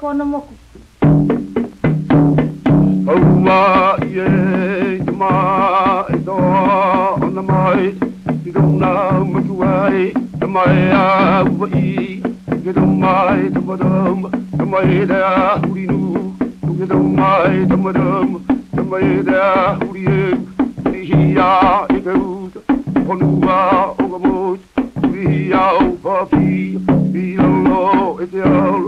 kona moku. Aua ie te mā e tō ona mai Ki tōna mutu ai Te mai a ua i Ki tō mai te madam Te mai te a huri nu Ki tō mai te madam Te mai te a huri e Ni hi a i te Honua o ka mot Huri hi a o papi I lalo e te alo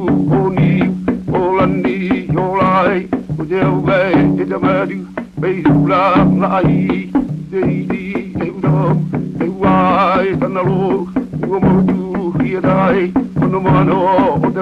lai O te au vei te te madu Mei hula lai Te iti te udam Te uai tana lo Ua motu hia dai Ono mano o te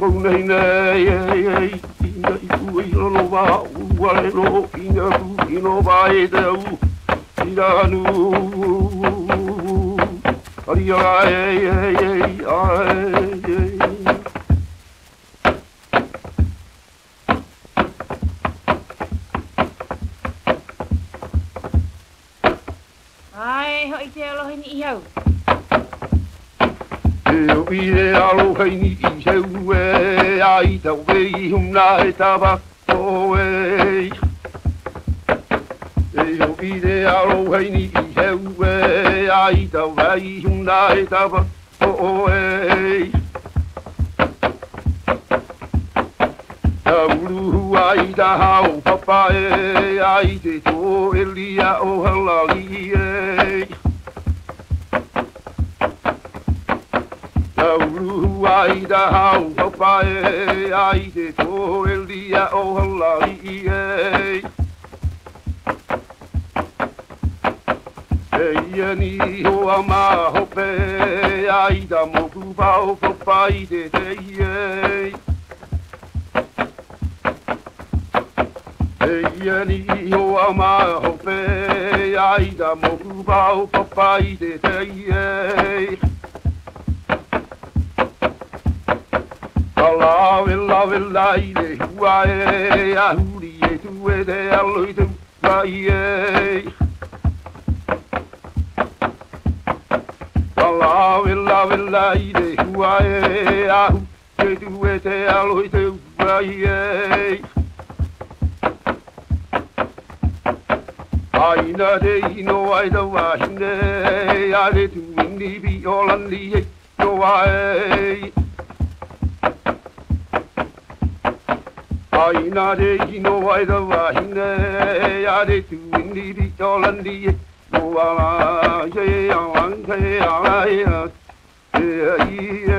Un. No, e e e i tu i ina lono wā, ina e ina i hau. E re alo hei ni i seu e ai tau vei huna e tawa o e. E re alo hei ni i seu e ai tau vei huna e tawa o e. Tauru ai ta hau papa e ai te tō e lia o halali e. Tauru ai ta hau papa e ai te tō e lia o halali e. E ia ni ho a ma hope ai ta moku pao papa i te te e. E ia ni ho a ma hope ai da moku pao papai te te ie. Ka lawe lawe lai hua e a huri e tu e te alo i te mai e. Ka lawe lawe lai hua e a huri e tu e te alo i te mai e. Aina te ino ai tau ahine, a le tu indi pi o landi e. Ainare ino waira wahine yare tu indiri cholandi doa ye awang ye awang ye ai